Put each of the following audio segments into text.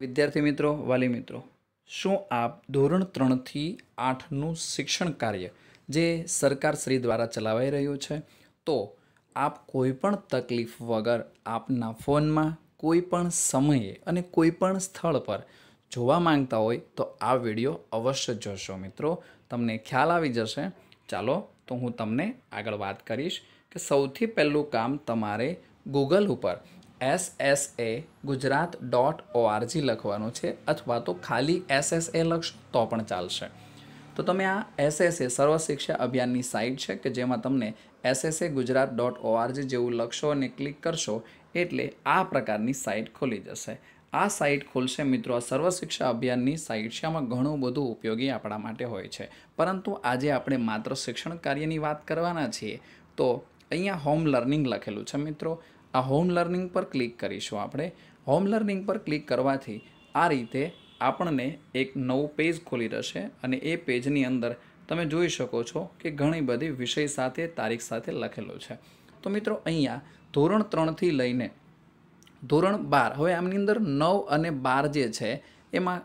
વિદ્યાર્થી મિત્રો, વાલી મિત્રો, શું આપ ધોરણ ત્રણથી આઠનું શિક્ષણ કાર્ય જે સરકાર શ્રી દ્વારા ચલાવાઈ રહ્યું છે? તો આપ કોઈપણ તકલીફ વગર આપના ફોનમાં કોઈપણ સમયે અને કોઈપણ સ્થળ પર જોવા માંગતા હોય તો આ વીડિયો અવશ્ય જોશો મિત્રો. તમને ખ્યાલ આવી જશે. ચાલો, તો હું તમને આગળ વાત કરીશ કે સૌથી પહેલું કામ તમારે ગૂગલ ઉપર S S A Gujarat dot ORG લખવાનું છે અથવા તો ખાલી એસ એસ એ લખશો તો પણ ચાલશે. તો તમે આ એસએસએ સર્વ શિક્ષા અભિયાનની સાઇટ છે કે જેમાં તમને એસએસએ ગુજરાત ડોટ ઓઆરજી જેવું લખશો અને ક્લિક કરશો એટલે આ પ્રકારની સાઇટ ખોલી જશે. આ સાઇટ ખોલશે મિત્રો આ સર્વ શિક્ષા અભિયાનની સાઇટ છે. આમાં ઘણું બધું ઉપયોગી આપણા માટે હોય છે. પરંતુ આજે આપણે માત્ર શિક્ષણ કાર્યની વાત કરવાના છીએ તો અહીંયા હોમ લર્નિંગ લખેલું છે મિત્રો. આ હોમ લર્નિંગ પર ક્લિક કરીશું આપણે. હોમ લર્નિંગ પર ક્લિક કરવાથી આ રીતે આપણને એક નવું પેજ ખોલી રહેશે અને એ પેજની અંદર તમે જોઈ શકો છો કે ઘણી બધી વિષય સાથે, તારીખ સાથે લખેલું છે. તો મિત્રો અહીંયા ધોરણ ત્રણથી લઈને ધોરણ બાર, હવે આમની અંદર નવ અને બાર જે છે એમાં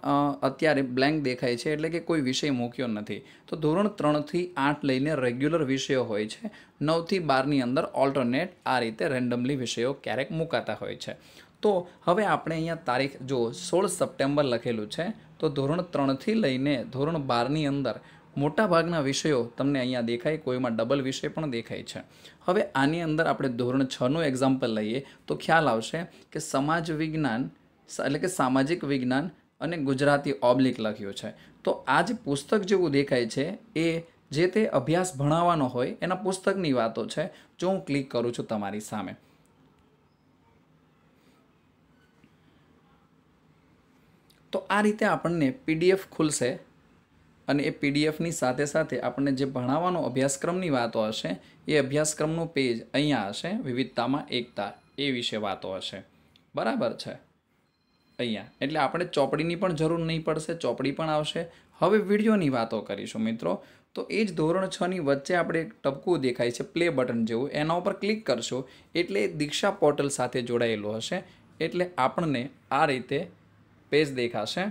અત્યારે બ્લેન્ક દેખાય છે એટલે કે કોઈ વિષય મૂક્યો નથી. તો ધોરણ ત્રણથી આઠ લઈને રેગ્યુલર વિષયો હોય છે. નવથી બારની અંદર ઓલ્ટરનેટ આ રીતે રેન્ડમલી વિષયો ક્યારેક મૂકાતા હોય છે. તો હવે આપણે અહીંયા તારીખ, જો સોળ સપ્ટેમ્બર લખેલું છે, તો ધોરણ ત્રણથી લઈને ધોરણ બારની અંદર મોટાભાગના વિષયો તમને અહીંયા દેખાય, કોઈમાં ડબલ વિષય પણ દેખાય છે. હવે આની અંદર આપણે ધોરણ છનું એક્ઝામ્પલ લઈએ, તો ખ્યાલ આવશે કે સમાજ વિજ્ઞાન, એટલે કે સામાજિક વિજ્ઞાન અને ગુજરાતી ઓબ્લિક લખ્યું છે. તો આ જે પુસ્તક જેવું દેખાય છે, એ જે તે અભ્યાસ ભણાવવાનો હોય, એના પુસ્તકની વાતો છે. જો હું ક્લિક કરું છું તમારી સામે. તો આ રીતે આપણને પીડીએફ ખુલશે અને એ પીડીએફની સાથે સાથે આપણને જે ભણાવવાનો અભ્યાસક્રમની વાતો હશે, એ અભ્યાસક્રમનું પેજ અહીંયા હશે. વિવિધતામાં એકતા, એ વિશે વાતો હશે. બરાબર છે? અહીંયા. એટલે આપણે ચોપડીની પણ જરૂર નહીં પડશે, ચોપડી પણ આવશે. હવે વિડીયોની વાતો કરીશું મિત્રો. તો એ જ ધોરણ છની વચ્ચે આપણે એક ટપકું દેખાય છે પ્લે બટન જેવું. એના ઉપર ક્લિક કરશો એટલે દીક્ષા પોર્ટલ સાથે જોડાયેલું હશે. એટલે આપણને આ રીતે પેજ દેખાશે.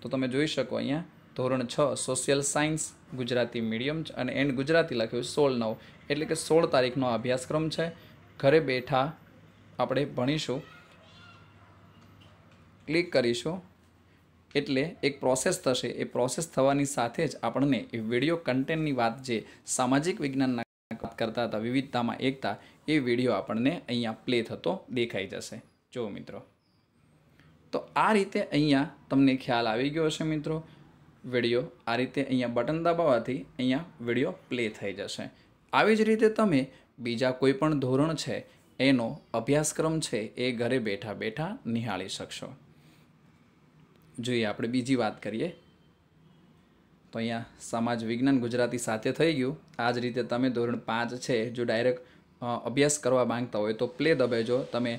તો તમે જોઈ શકો અહીંયા, ધોરણ છ સોશિયલ સાયન્સ ગુજરાતી મીડિયમ અને એન્ડ ગુજરાતી લખ્યું સોળ નવ. એટલે કે સોળ તારીખનો અભ્યાસક્રમ છે. ઘરે બેઠા આપણે ભણીશું ક્લિક કરીશું, એટલે એક પ્રોસેસ થશે. એ પ્રોસેસ થવાની સાથે જ આપણને એ વીડિયો કન્ટેન્ટની વાત જે સામાજિક વિજ્ઞાનના વાત કરતા હતા, વિવિધતામાં એકતા, એ વીડિયો આપણને અહીંયા પ્લે થતો દેખાઈ જશે. જો મિત્રો. તો આ રીતે અહીંયા તમને ખ્યાલ આવી ગયો હશે મિત્રો. વીડિયો આ રીતે અહીંયા બટન દબાવવાથી અહીંયા વીડિયો પ્લે થઈ જશે. આવી જ રીતે તમે બીજા કોઈ પણ ધોરણ છે એનો અભ્યાસક્રમ છે એ ઘરે બેઠા બેઠા નિહાળી શકશો. જોઈએ આપણે બીજી વાત કરીએ. તો અહીંયા સમાજ વિજ્ઞાન ગુજરાતી સાથે થઈ ગયું. આ જ રીતે તમે ધોરણ પાંચ છે, જો ડાયરેક્ટ અભ્યાસ કરવા માંગતા હોય તો પ્લે દબેજો તમે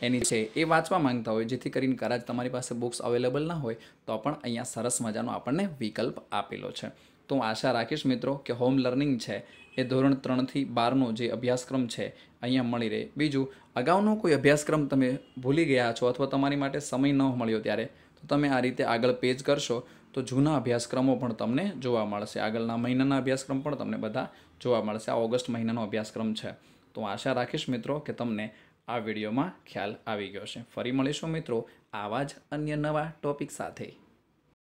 એની છે એ વાંચવા માંગતા હોય, જેથી કરીને કદાચ તમારી પાસે બુક્સ અવેલેબલ ના હોય, તો પણ અહીંયા સરસ મજાનો આપણને વિકલ્પ આપેલો છે. તો આશા રાખીશ મિત્રો કે હોમ લર્નિંગ છે એ ધોરણ ત્રણથી બારનો જે અભ્યાસક્રમ છે, અહીંયા મળી રહે. બીજું, અગાઉનો કોઈ અભ્યાસક્રમ તમે ભૂલી ગયા છો અથવા તમારી માટે સમય ન મળ્યો ત્યારે, તો તમે આ રીતે આગળ પેજ કરશો તો જૂના અભ્યાસક્રમો પણ તમને જોવા મળશે. આગળના મહિનાના અભ્યાસક્રમ પણ તમને બધા જોવા મળશે. આ ઓગસ્ટ મહિનાનો અભ્યાસક્રમ છે. તો આશા રાખીશ મિત્રો કે તમને આ વિડીયોમાં ખ્યાલ આવી ગયો છે ફરી મળીશું મિત્રો આવા જ અન્ય નવા ટોપિક સાથે.